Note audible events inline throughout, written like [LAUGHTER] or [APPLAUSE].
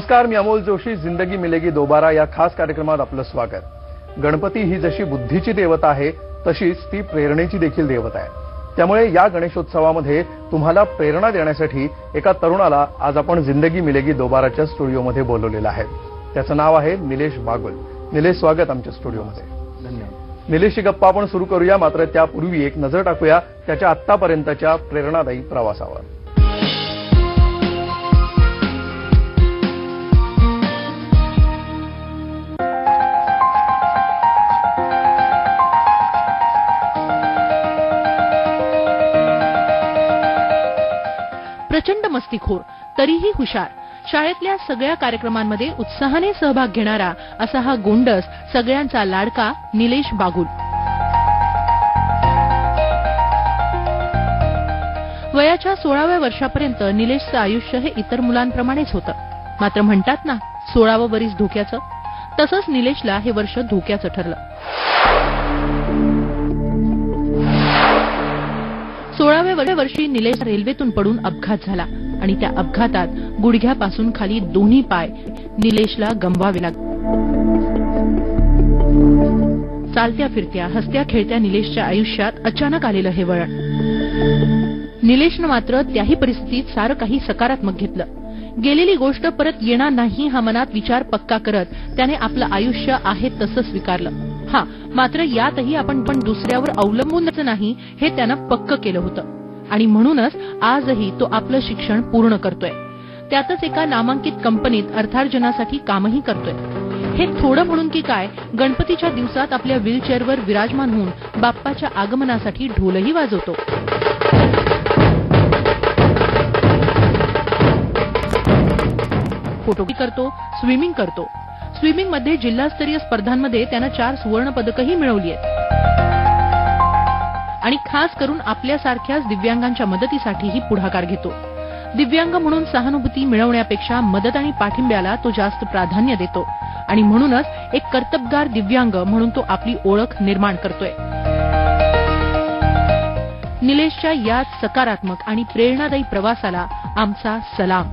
नमस्कार मी अमोल जोशी. जिंदगी मिलेगी दोबारा. या खास कार्यक्रमात आपलं स्वागत. गणपती ही जशी बुद्धीची देवता आहे तशीच ती प्रेरणेची देखील देवता आहे. त्यामुळे या गणेशोत्सवामध्ये तुम्हाला प्रेरणा देण्यासाठी एका तरुणाला आज आपण जिंदगी मिलेगी दोबाराच्या स्टुडिओमध्ये बोलवलेलं आहे. त्याचं नाव आहे निलेश बागुल. निलेश स्वागत आमच्या स्टुडिओमध्ये. धन्यवाद. निलेशची गप्पा आपण सुरू करूया. मात्र त्यापूर्वी एक नजर टाकूया त्याच्या आत्तापर्यंतच्या प्रेरणादायी प्रवासावर. प्रचंड मस्तीखोर तरीही हुशार. शाळेतल्या सगळ्या कार्यक्रमांमध्ये उत्साहाने सहभाग घेणारा असा हा गोंडस सगळ्यांचा लाडका निलेश बागुल. वयाच्या सोळाव्या वर्षापर्यंत निलेशचं आयुष्य हे इतर मुलांप्रमाणेच होतं. मात्र म्हणतात ना सोळावं वरीस धोक्याचं. तसंच निलेशला हे वर्ष धोक्याचं ठरलं. सोळाव्या वर्षी निलेश रेल्वेतून पडून अपघात झाला आणि त्या अपघातात गुडघ्यापासून खाली दोन्ही पाय निलेशला गमवावे लागले. चालत्या फिरत्या हसत्या खेळत्या निलेशच्या आयुष्यात अचानक आलेलं हे वळण. निलेशनं मात्र त्याही परिस्थितीत सारं काही सकारात्मक घेतलं. गेलेली गोष्ट परत येणार नाही हा मनात विचार पक्का करत त्याने आपलं आयुष्य आहे तसं स्वीकारलं. हा मात्र यातही आपण पण दुसऱ्यावर अवलंबूनच नाही हे त्यानं पक्क केलं होतं. आणि म्हणूनच आजही तो आपलं शिक्षण पूर्ण करतोय. त्यातच एका नामांकित कंपनीत अर्थार्जनासाठी कामही करतोय. हे थोडं म्हणून की काय गणपतीच्या दिवसात आपल्या व्हीलचेअरवर विराजमान होऊन बाप्पाच्या आगमनासाठी ढोलही वाजवतो. फोटो करतो स्विमिंग करतो स्विमिंगमध्ये जिल्हास्तरीय स्पर्धांमध्ये त्यानं चार सुवर्ण पदकही मिळवली आहेत. आणि खास करून आपल्यासारख्याच दिव्यांगांच्या मदतीसाठीही पुढाकार घेतो. दिव्यांग म्हणून सहानुभूती मिळवण्यापेक्षा मदत आणि पाठिंब्याला तो जास्त प्राधान्य देतो. आणि म्हणूनच एक कर्तबगार दिव्यांग म्हणून तो आपली ओळख निर्माण करतोय. निलेशच्या या सकारात्मक आणि प्रेरणादायी प्रवासाला आमचा सलाम.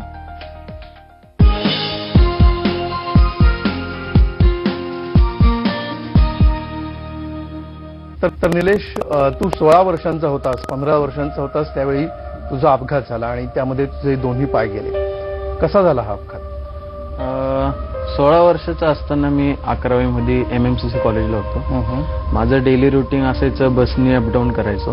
तर तर निलेश तू सोळा वर्षांचा होतास पंधरा वर्षांचा होतास त्यावेळी तुझा अपघात झाला आणि त्यामध्ये तुझे दोन्ही पाय गेले. कसा झाला हा अपघात? सोळा वर्षाचा असताना मी अकरावीमध्ये एम एम सी सी कॉलेजला होतो. माझं डेली रुटीन असायचं बसनी अपडाऊन करायचो.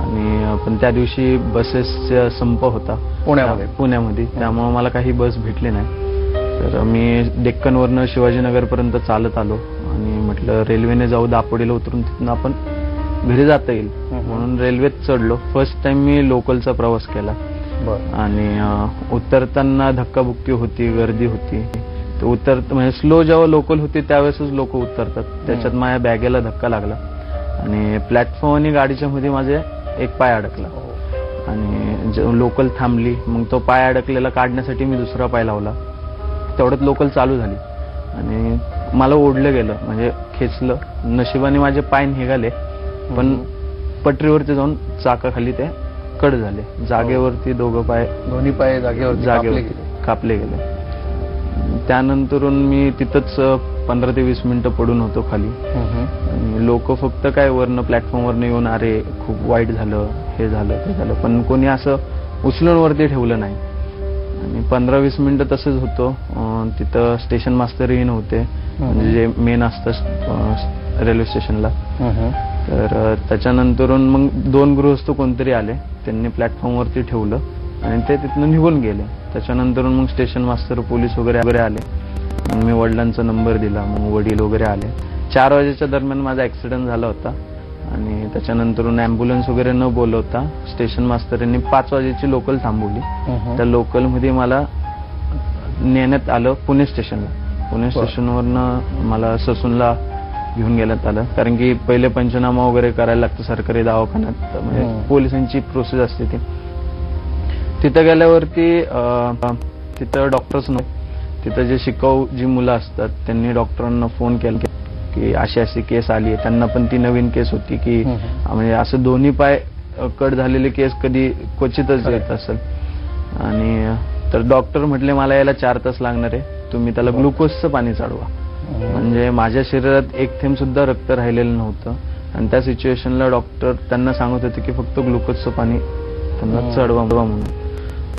आणि पण त्या दिवशी बसेसचा संप होता. पुण्यामध्ये? पुण्यामध्ये. त्यामुळे मला काही बस भेटली नाही. तर मी डेक्कनवरनं शिवाजीनगरपर्यंत चालत आलो. आणि म्हटलं रेल्वेने जाऊ दापोडीला उतरून तिथून आपण घरी जाता येईल. म्हणून रेल्वेत चढलो. फर्स्ट टाइम मी लोकलचा प्रवास केला. बर. आणि उतरताना धक्काबुक्की होती गर्दी होती. तर उतर म्हणजे स्लो जेव्हा लोकल होती त्यावेळेसच लोक उतरतात. त्याच्यात माझ्या बॅगेला धक्का लागला. आणि प्लॅटफॉर्म आणि गाडीच्या मध्ये माझे एक पाय अडकला. आणि लोकल थांबली. मग तो पाय अडकलेला काढण्यासाठी मी दुसरा पाय लावला. तेवढ्यात लोकल चालू झाली. आणि मला ओढलं गेलं म्हणजे खेचलं. नशिबाने माझे पाय निघाले पण पटरीवरती जाऊन चाकाखाली ते कड झाले. जागेवरती दोघं पाय दोन्ही पाय जागेवर जागेवर कापले गेले. त्यानंतरून मी तिथंच पंधरा ते वीस मिनिटं पडून होतो खाली. आणि लोक फक्त काय वरनं प्लॅटफॉर्मवरनं येऊन अरे खूप वाईट झालं हे झालं ते झालं. पण कोणी असं उचलून वरती ठेवलं नाही. आणि पंधरा वीस मिनिटं तसंच होतो. तिथं स्टेशन मास्तरही नव्हते. म्हणजे जे मेन असतं रेल्वे स्टेशनला तर त्याच्यानंतरून मग दोन गृहस्थ कोणतरी आले. त्यांनी प्लॅटफॉर्मवरती ठेवलं आणि ते तिथनं निघून गेले. त्याच्यानंतरून मग स्टेशन मास्तर पोलीस वगैरे वगैरे आले. मग मी वडिलांचा नंबर दिला. मग वडील वगैरे आले. चार वाजेच्या दरम्यान माझा ऍक्सिडेंट झाला होता. आणि त्याच्यानंतरून अँब्युलन्स वगैरे न बोलवता स्टेशन मास्तरांनी पाच वाजेची लोकल थांबवली. त्या लोकलमध्ये मला नेण्यात आलं पुणे स्टेशनला. पुणे स्टेशनवरनं मला ससूनला घेऊन गेल्यात आलं. कारण की पहिले पंचनामा वगैरे करायला लागतं सरकारी दवाखान्यात. म्हणजे. पोलिसांची प्रोसेस असते ती. तिथं गेल्यावरती तिथं डॉक्टर्स नव्हते तिथं जे शिकाऊ जी मुलं असतात त्यांनी डॉक्टरांना फोन केला की अशी अशी केस आली आहे. त्यांना पण ती नवीन केस होती की. म्हणजे असं दोन्ही पाय कट झालेले केस कधी क्वचितच. येत असेल. आणि तर डॉक्टर म्हटले मला याला चार तास लागणार आहे. तुम्ही त्याला ग्लुकोजचं पाणी चढवा म्हणजे माझ्या शरीरात एक थेंब सुद्धा रक्त राहिलेलं नव्हतं. आणि त्या सिच्युएशनला डॉक्टर त्यांना सांगत होते की फक्त ग्लुकोजचं पाणी त्यांना. चढवा म्हणून.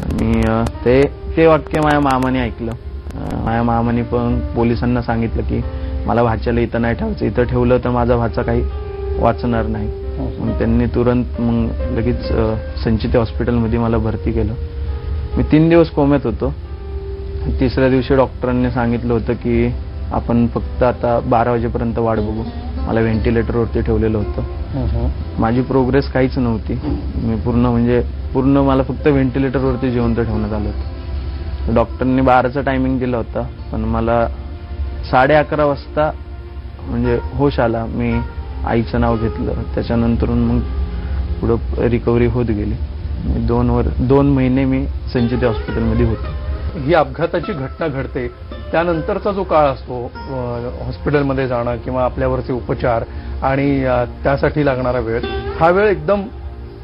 आणि ते ते वाक्य माझ्या मामाने ऐकलं. माझ्या मामाने पण पोलिसांना सांगितलं की मला भाच्याला इथं नाही ठेवायचं. इथं ठेवलं तर माझा भाचा काही वाचणार नाही. मग त्यांनी तुरंत मग लगेच संचिते हॉस्पिटलमध्ये मला भरती केलं. मी तीन दिवस कोम्यात होतो. तिसऱ्या दिवशी डॉक्टरांनी सांगितलं होतं की आपण फक्त आता बारा वाजेपर्यंत वाट बघू. मला व्हेंटिलेटरवरती ठेवलेलं होतं. माझी प्रोग्रेस काहीच नव्हती. मी पूर्ण म्हणजे पूर्ण मला फक्त व्हेंटिलेटरवरती जिवंत ठेवण्यात आलं होतं. डॉक्टरनी बाराचा टायमिंग दिला होता पण मला साडे अकरा वाजता म्हणजे होश आला. मी आईचं नाव घेतलं. त्याच्यानंतरून मग पुढं रिकव्हरी होत गेली. दोन वर दोन महिने मी संचिती हॉस्पिटलमध्ये होतो. ही अपघाताची घटना घडते. त्यानंतरचा जो काळ असतो हॉस्पिटलमध्ये जाणं किंवा आपल्यावरचे उपचार आणि त्यासाठी लागणारा वेळ हा वेळ एकदम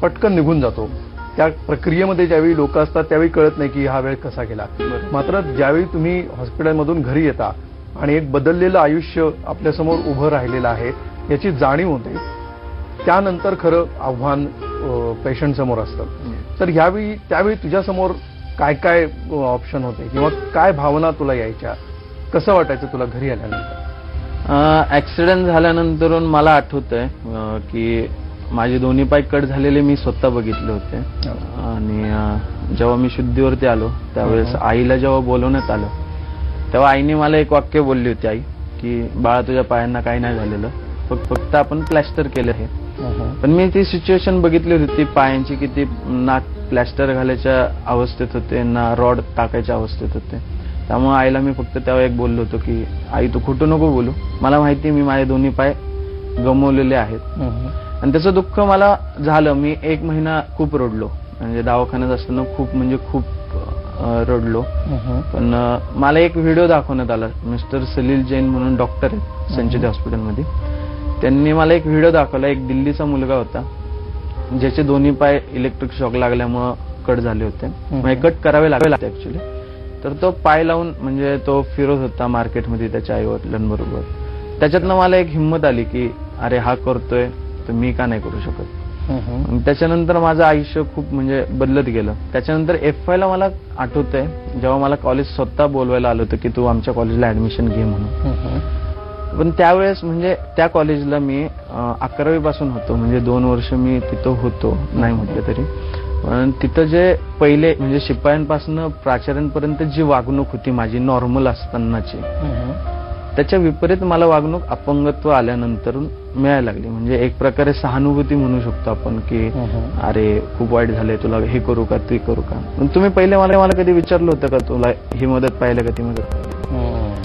पटकन निघून जातो. त्या प्रक्रियेमध्ये ज्यावेळी लोक असतात त्यावेळी कळत नाही की हा वेळ कसा गेला. मात्र ज्यावेळी तुम्ही हॉस्पिटलमधून घरी येता आणि एक बदललेलं आयुष्य आपल्यासमोर उभं राहिलेलं आहे याची जाणीव होते. त्यानंतर खरं आव्हान पेशंट समोर असतं. तर ह्यावेळी त्यावेळी तुझ्यासमोर काय काय ऑप्शन होते? किंवा काय भावना तुला यायच्या? कसं वाटायचं तुला घरी आल्यानंतर? ऍक्सिडेंट झाल्यानंतरून मला आठवत आहे की माझे दोन्ही पाय कट झालेले मी स्वतः बघितले होते. आणि अं, जेव्हा मी शुद्धीवरती आलो त्यावेळेस हम्म. आईला जेव्हा बोलवण्यात आलं तेव्हा आईने मला एक वाक्य बोलली होती आई की बाळा तुझ्या पायांना काही नाही झालेलं. फक्त फक्त आपण प्लॅस्टर केलं आहे पण मी ती सिच्युएशन बघितली होती. ती पायांची किती ना प्लॅस्टर घालायच्या अवस्थेत होते ना रॉड टाकायच्या अवस्थेत होते. त्यामुळे आईला मी फक्त तेव्हा एक बोललो होतो की आई तू खोटं नको बोलू. मला माहिती मी माझे दोन्ही पाय गमवलेले आहेत. आणि त्याचं दुःख मला झालं. मी एक महिना खूप रडलो. म्हणजे दवाखान्यात असताना खूप म्हणजे खूप रडलो. पण अं, मला एक व्हिडिओ दाखवण्यात आला. मिस्टर सलील जैन म्हणून डॉक्टर आहेत संचित हॉस्पिटलमध्ये त्यांनी मला एक व्हिडिओ दाखवला. एक दिल्लीचा मुलगा होता. ज्याचे दोन्ही पाय इलेक्ट्रिक शॉक लागल्यामुळं कट झाले होते. म्हणजे कट करावे लागले ऍक्च्युली तर तो पाय लावून म्हणजे तो फिरत होता मार्केटमध्ये त्याच्या आई वडिलांबरोबर त्याच्यातनं मला एक हिंमत आली की अरे हा करतोय तर मी का नाही करू शकत? त्याच्यानंतर माझं आयुष्य खूप म्हणजे बदलत गेलं. त्याच्यानंतर एफ ला मला आठवतंय जेव्हा मला कॉलेज स्वतः बोलवायला आलं होतं की तू आमच्या कॉलेजला ऍडमिशन घे म्हणून. पण त्यावेळेस म्हणजे त्या कॉलेजला मी अकरावी पासून होतो. म्हणजे दोन वर्ष मी तिथं होतो. नाही म्हटलं तरी. पण तिथं जे पहिले म्हणजे शिपायांपासून प्राचार्यांपर्यंत जी वागणूक होती माझी नॉर्मल असतानाची त्याच्या विपरीत मला वागणूक अपंगत्व आल्यानंतर मिळायला लागली. म्हणजे एक प्रकारे सहानुभूती म्हणू शकतो आपण की अरे खूप वाईट झाले तुला हे करू का ते करू का? पण तुम्ही पहिले मला मला कधी विचारलं होतं का तुला ही मदत पाहिलं का ती मदत?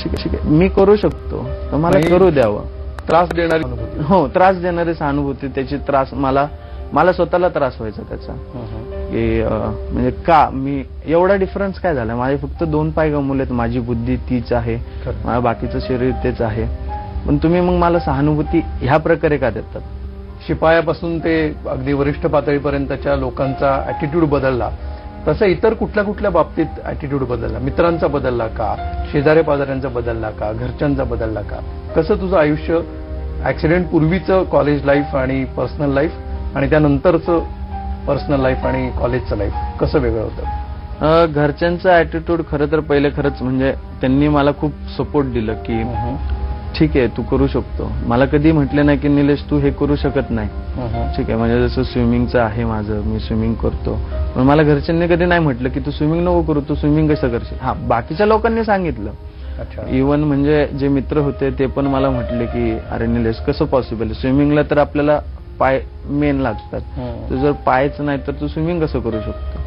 ठीक आहे ठीक आहे. मी करू शकतो. तर मला. करू द्यावं. त्रास देणारी हो त्रास देणारी सहानुभूती त्याची त्रास मला मला स्वतःला त्रास व्हायचा त्याचा. की म्हणजे का मी एवढा डिफरन्स काय झाला? माझे फक्त दोन पाय गमवलेत माझी बुद्धी तीच आहे. खरं. माझं बाकीचं शरीर तेच आहे. पण तुम्ही मग मला सहानुभूती ह्या प्रकारे का देतात? शिपायापासून ते अगदी वरिष्ठ पातळीपर्यंतच्या लोकांचा अॅटिट्यूड बदलला. तसं इतर कुठल्या कुठल्या बाबतीत अॅटिट्यूड बदलला? मित्रांचा बदलला का? शेजारी पाजाऱ्यांचा बदलला का? घरच्यांचा बदलला का? कसं तुझं आयुष्य ऍक्सिडेंट पूर्वीचं कॉलेज लाईफ आणि पर्सनल लाईफ आणि त्यानंतरचं पर्सनल लाईफ आणि कॉलेजचं लाईफ कसं वेगळं होतं? घरच्यांचं ऍटिट्यूड खरं तर पहिले खरंच म्हणजे त्यांनी मला खूप सपोर्ट दिलं की ठीक आहे तू करू शकतो. मला कधी म्हटले नाही की निलेश तू हे करू शकत नाही. ठीक आहे म्हणजे जसं स्विमिंगचं आहे माझं मी स्विमिंग करतो. पण मला घरच्यांनी कधी नाही म्हटलं की तू स्विमिंग नको करू तू स्विमिंग कसं करशील? हा बाकीच्या लोकांनी सांगितलं. अच्छा. इवन म्हणजे जे मित्र होते ते पण मला म्हटले की अरे निलेश कसं पॉसिबल स्विमिंगला तर आपल्याला पाय मेन लागतात. तू जर पायच नाही तर तू स्विमिंग कसं करू शकतो?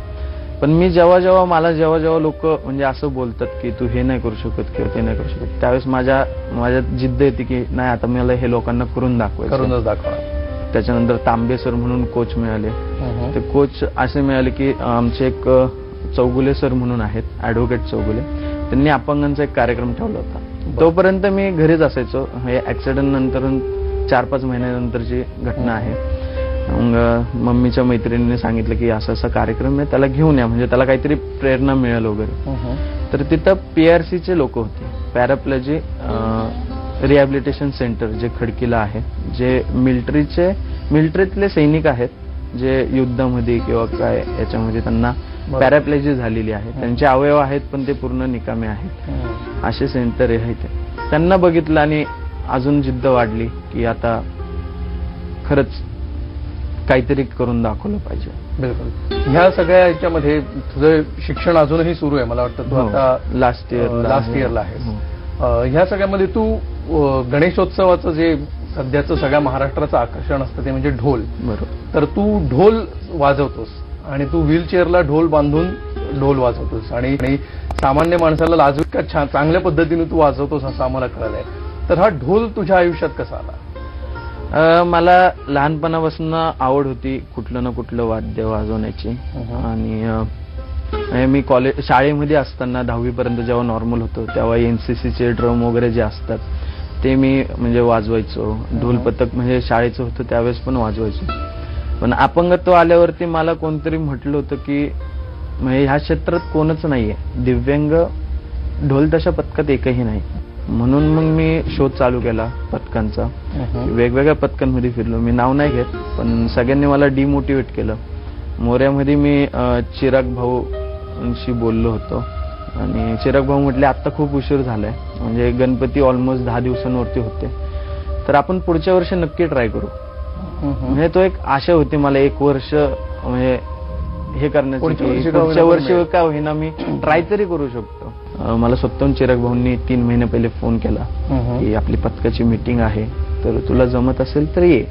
पण मी जेव्हा जेव्हा मला जेव्हा जेव्हा लोक म्हणजे असं बोलतात की तू हे नाही करू शकत किंवा ते नाही करू शकत त्यावेळेस माझ्या माझ्यात जिद्द येते की नाही आता मला हे लोकांना करून दाखवायचं. करूनच दाखवणार त्याच्यानंतर तांबे सर म्हणून कोच मिळाले. ते कोच असे मिळाले की आमचे एक चौगुले सर म्हणून आहेत ऍडव्होकेट चौगुले. त्यांनी अपंगांचा एक कार्यक्रम ठेवला होता. तोपर्यंत मी घरीच असायचो. हे ऍक्सिडेंट नंतर चार पाच महिन्यानंतरची घटना आहे. मग मम्मीच्या मैत्रिणीने सांगितलं की असं असा कार्यक्रम आहे त्याला घेऊन या. म्हणजे त्याला काहीतरी प्रेरणा मिळेल वगैरे. तर तिथं पीआरसीचे लोक होते. पॅराप्लॉजी रिहॅबिलिटेशन सेंटर जे खडकीला आहे जे मिलिटरीचे मिलिटरीतले सैनिक आहेत जे युद्धामध्ये किंवा काय याच्यामध्ये त्यांना. पॅराप्लेजी झालेली आहे. त्यांचे अवयव आहेत पण ते पूर्ण निकामे आहेत. असे सेंटर आहे ते त्यांना बघितलं आणि अजून जिद्द वाढली की आता खरंच काहीतरी करून दाखवलं पाहिजे. बिलकुल. ह्या सगळ्या ह्याच्यामध्ये तुझं शिक्षण अजूनही सुरू आहे मला वाटतं तू हो. आता Last year ला लास्ट आहे. इयरला आहेस. हो. ह्या सगळ्यामध्ये तू गणेशोत्सवाचं जे सध्याचं सगळ्या महाराष्ट्राचं आकर्षण असतं ते म्हणजे ढोल. बरोबर. तर तू ढोल वाजवतोस आणि तू व्हीलचेअरला ढोल बांधून ढोल वाजवतोस. आणि सामान्य माणसाला लाजू का छान चांगल्या पद्धतीने तू वाजवतोस असं आम्हाला कळलंय. तर हा ढोल तुझ्या आयुष्यात कसा आला? मला लहानपणापासून आवड होती कुठलं ना कुठलं वाद्य वाजवण्याची. आणि मी कॉलेज शाळेमध्ये असताना दहावी पर्यंत जेव्हा नॉर्मल होतो तेव्हा एनसीसीचे ड्रम वगैरे जे असतात ते मी म्हणजे वाजवायचो. ढोल पथक म्हणजे शाळेचं होतं त्यावेळेस पण वाजवायचो. पण अपंगत्व आल्यावरती मला कोणतरी म्हटलं होतं की म्हणजे ह्या क्षेत्रात कोणच नाहीये. दिव्यांग ढोल तशा पथकात एकही नाही. म्हणून मग मी शोध चालू केला पथकांचा. वेगवेगळ्या पथकांमध्ये फिरलो. मी नाव नाही घेत पण सगळ्यांनी मला डिमोटिवेट केलं. मोऱ्यामध्ये मी चिराग भाऊंशी बोललो होतो. आणि चिराग भाऊ म्हटले आता खूप उशीर झालाय. म्हणजे गणपती ऑलमोस्ट दहा दिवसांवरती होते. तर आपण पुढच्या वर्षी नक्की ट्राय करू. म्हणजे तो एक आशा होती मला एक वर्ष म्हणजे हे करण्याची. पुढच्या वर्षी की का पुढच्या होईना मी ट्राय तरी करू शकतो. मला स्वतःहून चिराग भाऊंनी तीन महिने पहिले फोन केला की आपली पथकाची मीटिंग आहे तर तुला जमत असेल तर ये.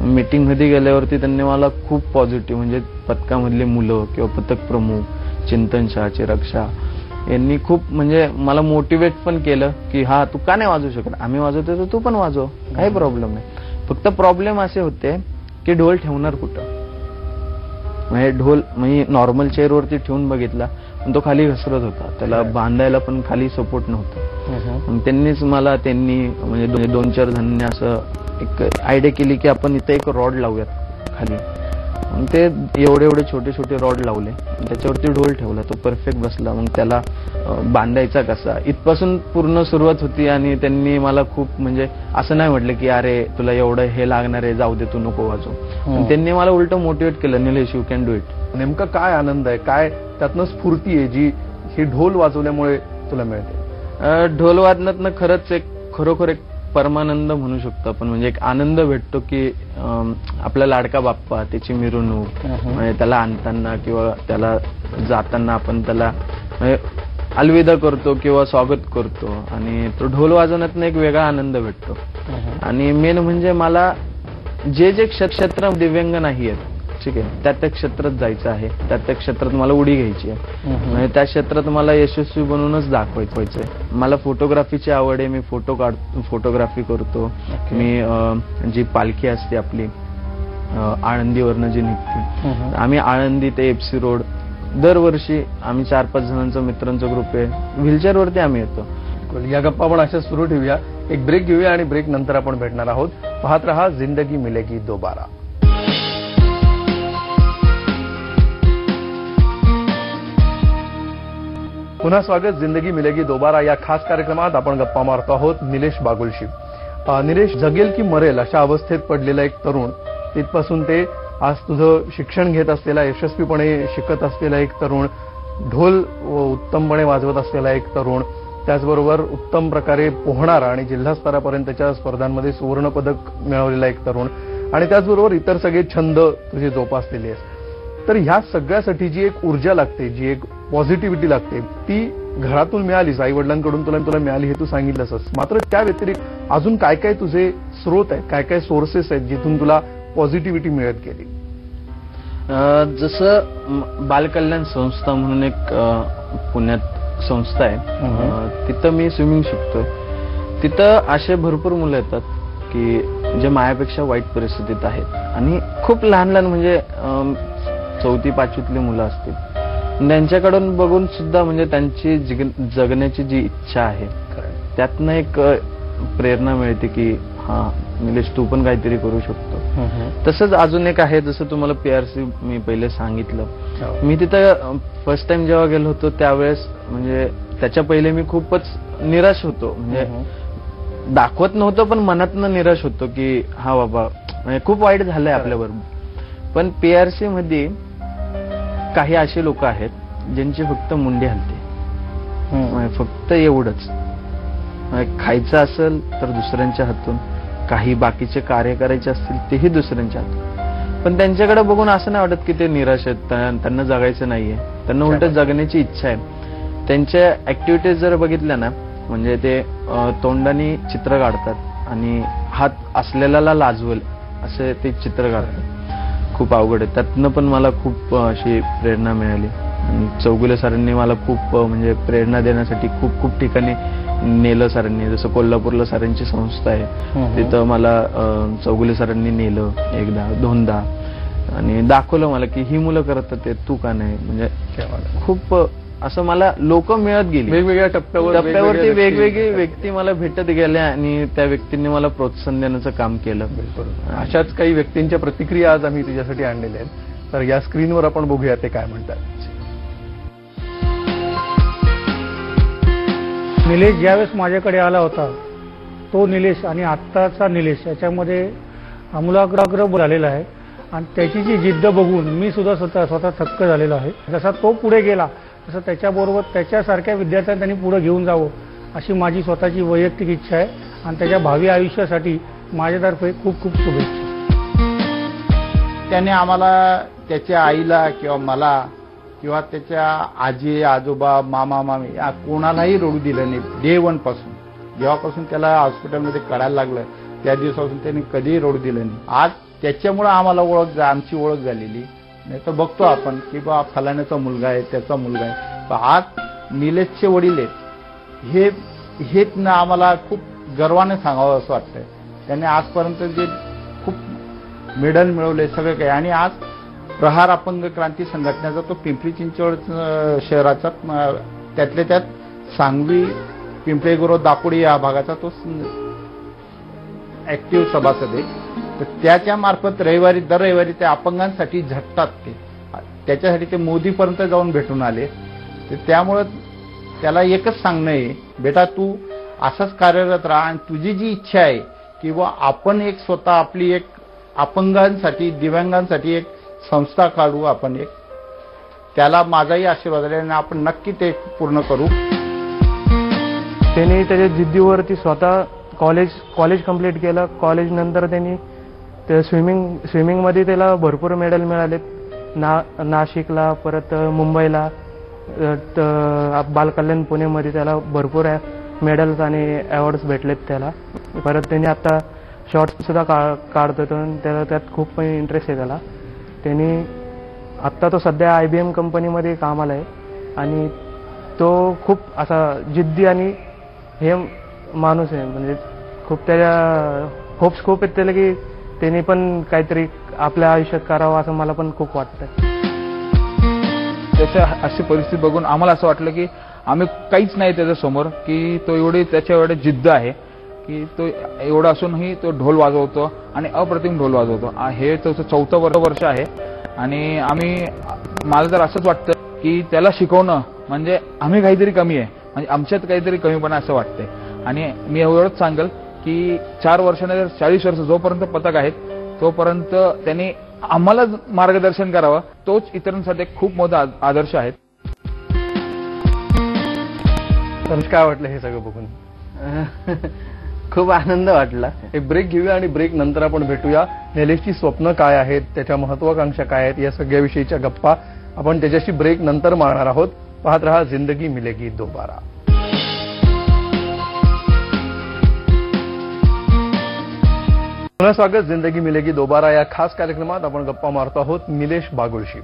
मीटिंगमध्ये गेल्यावरती त्यांनी मला खूप पॉझिटिव्ह म्हणजे पथकामधले मुलं किंवा पथक प्रमुख चिंतन शाह चिराग शाह यांनी खूप म्हणजे मला मोटिवेट पण केलं की हा तू का नाही वाजवू शकत? आम्ही वाजवतो तर तू पण वाजव. काही प्रॉब्लेम नाही. फक्त प्रॉब्लेम असे होते की ढोल ठेवणार कुठं? म्हणजे ढोल म्हणजे नॉर्मल चेअरवरती ठेवून बघितला पण तो खाली घसरत होता. त्याला बांधायला पण खाली सपोर्ट नव्हतं. मग त्यांनीच मला त्यांनी म्हणजे दोन- दोन चार जणांनी असं एक आयडिया केली की आपण इथं एक रॉड लावूयात खाली. मग ते एवढे एवढे छोटे छोटे रॉड लावले. त्याच्यावरती ढोल ठेवला. तो परफेक्ट बसला. मग त्याला बांधायचा कसा? इथपासून पूर्ण सुरुवात होती आणि त्यांनी मला खूप म्हणजे असं नाही म्हटलं की अरे तुला एवढं हे लागणार आहे जाऊ दे तू नको वाजू पण त्यांनी मला उलट मोटिवेट केलं. Nilesh you can do it नेमका काय आनंद आहे? काय त्यातनं स्फूर्ती आहे जी ही ढोल वाजवल्यामुळे तुला मिळते? ढोल वादनातनं खरंच एक खरोखर एक परमानंद म्हणू शकतो आपण. म्हणजे एक आनंद भेटतो की आपला लाडका बाप्पा त्याची मिरवणूक. म्हणजे त्याला आणताना किंवा त्याला जाताना आपण त्याला म्हणजे अलविदा करतो किंवा स्वागत करतो. आणि तो ढोल वाजवण्यातनं एक वेगळा आनंद भेटतो. आणि मेन म्हणजे मला जे जे क्ष- क्षेत्र दिव्यांग नाही आहेत ठीक आहे. त्या त्या क्षेत्रात जायचं आहे. त्या त्या क्षेत्रात मला उडी घ्यायची आहे. म्हणजे त्या क्षेत्रात मला यशस्वी बनवूनच दाखवायचं आहे. मला फोटोग्राफीची आवड आहे. मी फोटो काढ फोटोग्राफी करतो. मी जी पालखी असते आपली आळंदीवरनं जी निघते. आम्ही आळंदी ते एफसी रोड दरवर्षी आम्ही चार पाच जणांचा मित्रांचा ग्रुप आहे. व्हीलचेअर वरती आम्ही येतो. या गप्पा आपण अशा सुरू ठेवूया. एक ब्रेक घेऊया आणि ब्रेक नंतर आपण भेटणार आहोत. पाहत रहा जिंदगी मिलेगी दोबारा. पुन्हा स्वागत जिंदगी मिलेगी दोबारा. या खास कार्यक्रमात आपण गप्पा मारतो आहोत निलेश बागुलशी. निलेश जगेल की मरेल अशा अवस्थेत पडलेला एक तरुण तिथपासून ते आज तुझं शिक्षण घेत असलेला यशस्वीपणे शिकत असलेला एक तरुण ढोल व उत्तमपणे वाजवत असलेला एक तरुण त्याचबरोबर उत्तम प्रकारे पोहणारा आणि जिल्हा स्तरापर्यंतच्या स्पर्धांमध्ये सुवर्णपदक मिळवलेला एक तरुण आणि त्याचबरोबर इतर सगळे छंद तुझे जोपासलेले आहेत. तर ह्या सगळ्यासाठी जी एक ऊर्जा लागते जी एक पॉझिटिव्हिटी लागते ती घरातून मिळालीच. आई वडिलांकडून तुला तुला मिळाली हे तू सांगितलंस. मात्र त्या व्यतिरिक्त अजून काय काय तुझे स्रोत आहेत काय काय सोर्सेस आहेत जिथून तुला पॉझिटिव्हिटी मिळत गेली? जसं बालकल्याण संस्था म्हणून एक पुण्यात संस्था आहे. तिथं मी स्विमिंग शिकतोय. तिथं असे भरपूर मुलं येतात की जे माझ्यापेक्षा वाईट परिस्थितीत आहेत. आणि खूप लहान लहान म्हणजे चौथी पाचवीतली मुलं असतील. त्यांच्याकडून बघून सुद्धा म्हणजे त्यांची जिग- जगण्याची जी इच्छा आहे त्यातनं एक प्रेरणा मिळते की हा निलेश तू पण काहीतरी करू शकतो. तसंच अजून एक आहे जसं तुम्हाला पीआरसी मी पहिले सांगितलं. हो. मी तिथं फर्स्ट टाइम जेव्हा गेलो होतो त्यावेळेस म्हणजे त्याच्या पहिले मी खूपच निराश होतो. म्हणजे दाखवत नव्हतं पण मनातनं निराश होतो की हा बाबा म्हणजे खूप वाईट झालंय आपल्याबरोबर. पण पीआरसी मध्ये काही असे लोक आहेत ज्यांची फक्त मुंडी हलते. म्हणजे फक्त एवढंच. म्हणजे खायचं असेल तर दुसऱ्यांच्या हातून. काही बाकीचे कार्य करायचे असतील तेही दुसऱ्यांच्या हातून. पण त्यांच्याकडे बघून असं नाही वाटत की ते निराश आहेत. त्या- त्यांना जगायचं नाहीये. त्यांना उलट जगण्याची इच्छा आहे. त्यांच्या ऍक्टिव्हिटीज जर बघितल्या ना म्हणजे ते तोंडाने चित्र काढतात आणि हात असलेल्याला लाजवेल असे ते चित्र काढतात. खूप अवघड आहे. त्यातनं पण मला खूप अशी प्रेरणा मिळाली. चौगुले सरांनी मला खूप म्हणजे प्रेरणा देण्यासाठी खूप खूप ठिकाणी नेलं सरांनी. जसं कोल्हापूरला सरांची संस्था आहे. तिथं मला चौगुले सरांनी नेलं एकदा दोनदा. आणि दाखवलं मला की ही मुलं करतात ते तू का नाही? म्हणजे खूप असं मला लोक मिळत गेली. वेगवेगळ्या टप्प्यावर टप्प्यावरती वेगवेगळी व्यक्ती- व्यक्ती मला भेटत गेल्या आणि त्या व्यक्तींनी मला प्रोत्साहन देण्याचं काम केलं. बिलकुल. अशाच काही व्यक्तींच्या प्रतिक्रिया आज आम्ही तुझ्यासाठी आणलेल्या आहेत. तर या स्क्रीनवर आपण बघूया ते काय म्हणतात. निलेश ज्यावेळेस माझ्याकडे आला होता तो निलेश आणि आत्ताचा निलेश याच्यामध्ये आमूलाग्र झालेला आहे. आणि त्याची जी जिद्द बघून मी सुद्धा स्वतः स्वतः थक्क झालेलो आहे. जसा तो पुढे गेला तसं त्याच्याबरोबर त्याच्यासारख्या विद्यार्थ्यांना त्यांनी पुढे घेऊन जावं अशी माझी स्वतःची वैयक्तिक इच्छा आहे. आणि त्याच्या भावी आयुष्यासाठी माझ्यातर्फे खूप खूप शुभेच्छा. त्याने आम्हाला त्याच्या आईला किंवा मला किंवा त्याच्या आजी आजोबा मामा मामी या कोणालाही रडू दिलं नाही. डे वनपासून जेव्हापासून त्याला हॉस्पिटलमध्ये कळायला लागलं त्या दिवसापासून त्यांनी कधीही रडू दिलं नाही. आज त्याच्यामुळं आम्हाला ओळख झा- आमची ओळख झालेली. नाही तर बघतो आपण की बा फलाण्याचा मुलगा आहे त्याचा मुलगा आहे. आज निलेशचे वडील आहेत. हे हेच ना आम्हाला खूप गर्वाने सांगावं असं वाटतंय. त्यांनी आजपर्यंत जे खूप मेडल मिळवले सगळं काही. आणि आज प्रहार अपंग क्रांती संघटनेचा तो पिंपरी चिंचवड शहराचा त्यातल्या त्यात सांगवी पिंपळेगुरो दापोडी या भागाचा तो ऍक्टिव्ह सभासद आहे. तर त्याच्या मार्फत रविवारी दर रविवारी त्या अपंगांसाठी झटतात ते. त्याच्यासाठी ते मोदीपर्यंत जाऊन भेटून आले. तर त्यामुळं त्याला एकच सांगणं आहे बेटा तू असंच कार्यरत राहा आणि तुझी जी इच्छा आहे किंवा आपण एक स्वतः आपली एक अपंगांसाठी दिव्यांगांसाठी एक संस्था काढू आपण एक. त्याला माझाही आशीर्वाद आहे आणि आपण नक्की ते पूर्ण करू. त्यांनी त्याच्या जिद्दीवरती स्वतः कॉलेज कॉलेज कंप्लीट केलं. कॉलेजनंतर त्यांनी ते स्विमिंग स्विमिंगमध्ये त्याला भरपूर मेडल मिळालेत. ना नाशिकला परत मुंबईला बालकल्याण पुणेमध्ये त्याला भरपूर मेडल्स आणि अवॉर्ड्स भेटलेत त्याला. परत त्यांनी आता शॉर्टसुद्धा का काढतो तो त्याला त्यात खूप इंटरेस्ट आहे त्याला. त्यांनी आत्ता तो सध्या आय बी एम कंपनीमध्ये कामाला आहे. आणि तो खूप असा जिद्दी आणि हे माणूस आहे. म्हणजे खूप त्याच्या होप्स खूप आहेत त्याला की त्याने पण काहीतरी आपल्या आयुष्यात करावं असं मला पण खूप वाटतं त्याच्या अशी परिस्थिती बघून आम्हाला असं वाटलं की आम्ही काहीच नाही त्याच्यासमोर की तो एवढी त्याच्या एवढे जिद्द आहे की तो एवढा असूनही तो ढोल वाजवतो आणि अप्रतिम ढोल वाजवतो. हे त्याचं चौथं वर्ष वर्ष आहे. आणि आम्ही मला तर असंच वाटतं की त्याला शिकवणं म्हणजे आम्ही काहीतरी कमी आहे. म्हणजे आमच्यात काहीतरी कमीपणा असं वाटतंय. आणि मी एवढंच सांगेल की चार वर्षानंतर चाळीस वर्ष जोपर्यंत पथक आहेत तोपर्यंत त्यांनी आम्हाला मार्गदर्शन करावं. तोच इतरांसाठी एक खूप मोठा आदर्श आहे. काय वाटलं हे सगळं बघून? [LAUGHS] खूप आनंद वाटला. एक ब्रेक घेऊया आणि ब्रेक नंतर आपण भेटूया. निलेशची स्वप्न काय आहेत त्याच्या महत्वाकांक्षा काय आहेत या सगळ्याविषयीच्या गप्पा आपण त्याच्याशी ब्रेक नंतर मारणार आहोत. पाहत रहा जिंदगी मिलेगी दोबारा. पुन्हा स्वागत जिंदगी मिलेगी दोबारा. या खास कार्यक्रमात आपण गप्पा मारतो आहोत निलेश बागुळशी.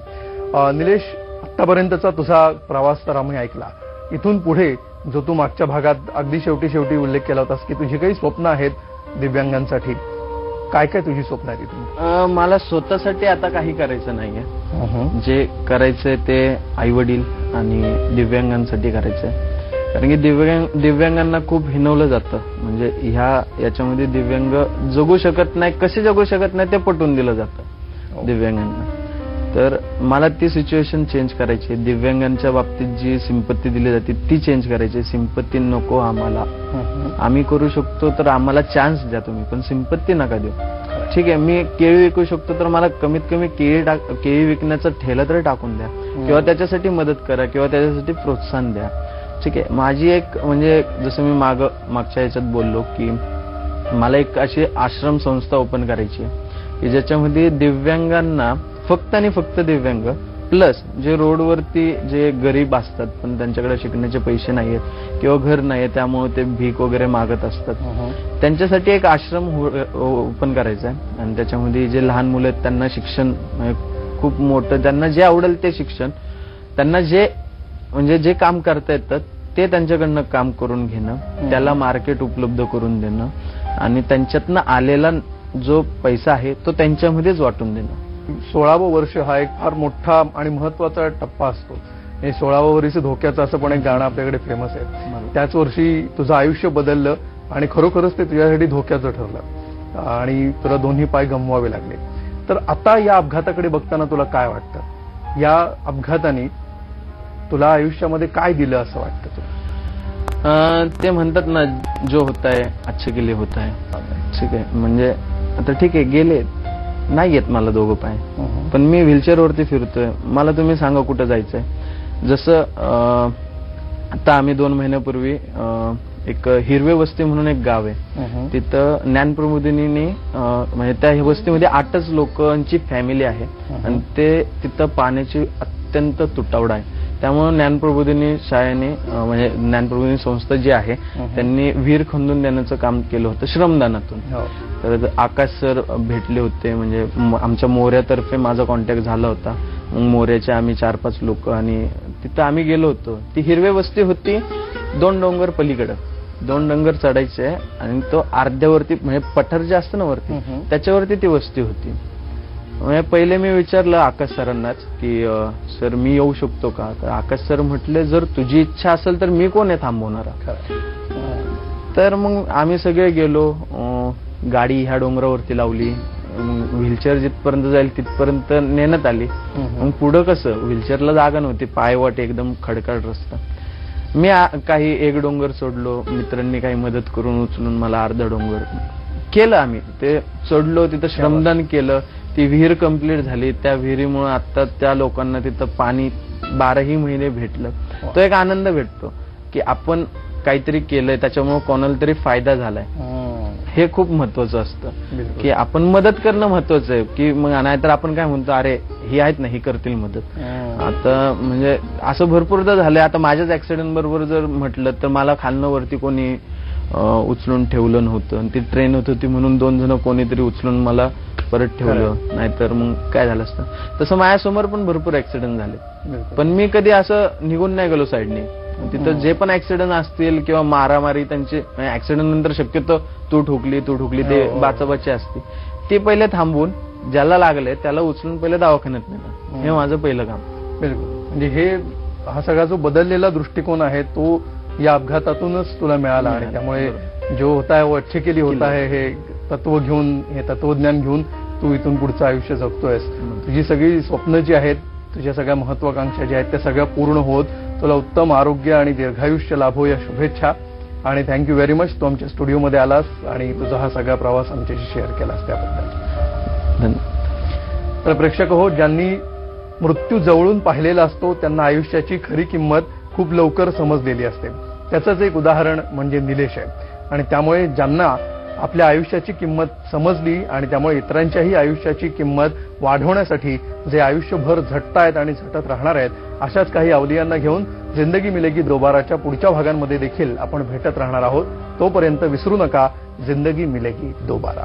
निलेश आतापर्यंतचा तुझा प्रवास तर आम्ही ऐकला. इथून पुढे जो तू मागच्या भागात अगदी शेवटी शेवटी उल्लेख केला होतास की तुझी काही स्वप्न आहेत दिव्यांगांसाठी. काय काय तुझी स्वप्न आहेत इथून? अं, मला स्वतःसाठी आता काही करायचं नाहीये. जे करायचंय ते आई वडील आणि दिव्यांगांसाठी करायचंय. कारण की दिव्यांग दिव्यांगांना खूप हिनवलं जातं. म्हणजे ह्या याच्यामध्ये दिव्यांग जगू शकत नाही कसे जगू शकत नाही ते पटवून दिलं जातं दिव्यांगांना. तर मला ती सिच्युएशन चेंज करायची आहे. दिव्यांगांच्या बाबतीत जी सिंपत्ती दिली जाते ती चेंज करायची सिंपत्ती नको आम्हाला. आम्ही करू शकतो तर आम्हाला चान्स द्या तुम्ही पण सिंपत्ती नका देऊ. ठीक आहे मी केळी विकू शकतो तर मला कमीत कमी केळी टाक केळी विकण्याचं ठेलं तरी टाकून द्या. किंवा त्याच्यासाठी मदत करा किंवा त्याच्यासाठी प्रोत्साहन द्या. ठीक आहे. माझी एक म्हणजे जसं मी माग मागच्या ह्याच्यात बोललो की मला एक अशी आश्रम संस्था ओपन करायची आहे. की ज्याच्यामध्ये दिव्यांगांना फक्त आणि फक्त दिव्यांग प्लस जे रोडवरती जे गरीब असतात पण त्यांच्याकडे शिकण्याचे पैसे नाहीयेत किंवा घर नाहीये त्यामुळे ते भीक वगैरे मागत असतात. त्यांच्यासाठी एक आश्रम ओपन करायचा आहे. आणि त्याच्यामध्ये जे लहान मुलं आहेत त्यांना शिक्षण म्हणजे खूप मोठं त्यांना जे आवडेल ते शिक्षण त्यांना जे म्हणजे जे काम करता येतं ते त्यांच्याकडनं काम करून घेणं त्याला मार्केट उपलब्ध करून देणं आणि त्यांच्यातनं आलेला जो पैसा आहे तो त्यांच्यामध्येच वाटून देणं. सोळावं वर्ष हा एक फार मोठा आणि महत्त्वाचा टप्पा असतो. हे सोळावं वर्ष धोक्याचं असं पण एक गाणं आपल्याकडे फेमस आहे. त्याच वर्षी तुझं आयुष्य बदललं आणि खरोखरच ते तुझ्यासाठी धोक्याचं ठरलं. आणि तुला दोन्ही पाय गमवावे लागले. तर आता या अपघाताकडे बघताना तुला काय वाटतं? या अपघाताने तुला आयुष्यामध्ये काय दिलं असं वाटतं तुला? ते म्हणतात ना जो होत आहे अच्छे के लिए होत आहे ठीक आहे. म्हणजे आता ठीक आहे गेले. नाही येत मला दोघं पाय. पण मी व्हीलचेअरवरती फिरतोय. मला तुम्ही सांगा कुठं जायचंय. जसं आता आम्ही दोन महिन्यापूर्वी एक हिरवे वस्ती म्हणून एक गाव आहे. तिथं ज्ञानप्रबोधिनीने म्हणजे त्या वस्तीमध्ये आठच लोकांची फॅमिली आहे. आणि ते तिथं पाण्याची अत्यंत तुटवडा आहे. त्यामुळे ज्ञानप्रबोधिनी शाळेने म्हणजे ज्ञानप्रबोधिनी संस्था जी आहे त्यांनी विहीर खंदून देण्याचं काम केलं होतं श्रमदानातून. हो. तर आकाश सर भेटले होते म्हणजे आमच्या मोऱ्यातर्फे माझा कॉन्टॅक्ट झाला होता. मग मोऱ्याचे आम्ही चार पाच लोक आणि तिथं आम्ही गेलो होतो. ती हिरवे वस्ती होती दोन डोंगर पलीकडं. दोन डोंगर चढायचे आणि तो अर्ध्यावरती म्हणजे पठार जे असतं ना वरती त्याच्यावरती ती वस्ती होती. पहिले मी विचारलं आकाश सरांनाच की सर मी येऊ शकतो का? तर आकाश सर म्हटले जर तुझी इच्छा असेल तर मी कोण आहे थांबवणारा? तर मग आम्ही सगळे गेलो गाडी ह्या डोंगरावरती लावली व्हीलचेअर जिथपर्यंत जाईल तिथपर्यंत नेण्यात आली. मग पुढं कसं व्हीलचेअरला जागा नव्हती पायवाट एकदम खडखड रस्ता. मी काही एक डोंगर सोडलो मित्रांनी काही मदत करून उचलून मला अर्धा डोंगर केलं आम्ही. ते चढलो तिथं श्रमदान केलं. ती विहीर कंप्लीट झाली. त्या विहिरीमुळे आता त्या लोकांना तिथं पाणी बाराही महिने भेटलं. तो एक आनंद भेटतो की आपण काहीतरी केलंय त्याच्यामुळे कोणाला तरी फायदा झालाय. हे. खूप महत्वाचं असतं. की आपण मदत करणं महत्वाचं आहे. की मग नाहीतर आपण काय म्हणतो अरे ही आहेत ना ही करतील मदत. आता म्हणजे असं भरपूरदा झालंय. आता माझ्याच ऍक्सिडेंट बरोबर जर म्हटलं तर मला खालनं वरती कोणी उचलून ठेवलं नव्हतं. आणि ती ट्रेन होत होती म्हणून दोन जण कोणीतरी उचलून मला परत ठेवलं. नाहीतर मग काय झालं असतं? तसं माझ्यासमोर पण भरपूर ऍक्सिडेंट झाले. पण मी कधी असं निघून नाही गेलो साईडने तिथं जे पण ऍक्सिडेंट असतील किंवा मारामारी त्यांचे ऍक्सिडेंट नंतर शक्यतो तू ठोकली तू ठोकली ते हो. बाचाबाची असते. ते पहिले थांबून ज्याला लागले त्याला उचलून पहिले दवाखान्यात नेणं हे माझं पहिलं काम. बिलकुल. म्हणजे हे हा सगळा जो बदललेला दृष्टिकोन आहे तो या अपघातातूनच तुला मिळाला आणि त्यामुळे जो होता है वो अच्छे के लिए होता है हे तत्व घेऊन हे तत्वज्ञान घेऊन तू इथून पुढचं आयुष्य जगतोयस. तुझी सगळी स्वप्न जी आहेत तुझ्या सगळ्या महत्वाकांक्षा ज्या आहेत त्या सगळ्या पूर्ण होत. तुला उत्तम आरोग्य आणि दीर्घायुष्य लाभो या शुभेच्छा. आणि थँक्यू व्हेरी मच तू आमच्या स्टुडिओमध्ये आलास आणि तुझा हा सगळा प्रवास आमच्याशी शेअर केलास त्याबद्दल. तर प्रेक्षक हो ज्यांनी मृत्यू जवळून पाहिलेला असतो त्यांना आयुष्याची खरी किंमत खूप लवकर समजलेली असते. त्याचंच एक उदाहरण म्हणजे निलेश आहे. आणि त्यामुळे ज्यांना आपल्या आयुष्याची किंमत समजली आणि त्यामुळे इतरांच्याही आयुष्याची किंमत वाढवण्यासाठी जे आयुष्यभर झटतायत आणि झटत राहणार आहेत अशाच काही अवलियांना घेऊन जिंदगी मिलेगी दोबाराच्या पुढच्या भागांमध्ये देखील आपण भेटत राहणार आहोत. तोपर्यंत विसरू नका जिंदगी मिलेगी दोबारा.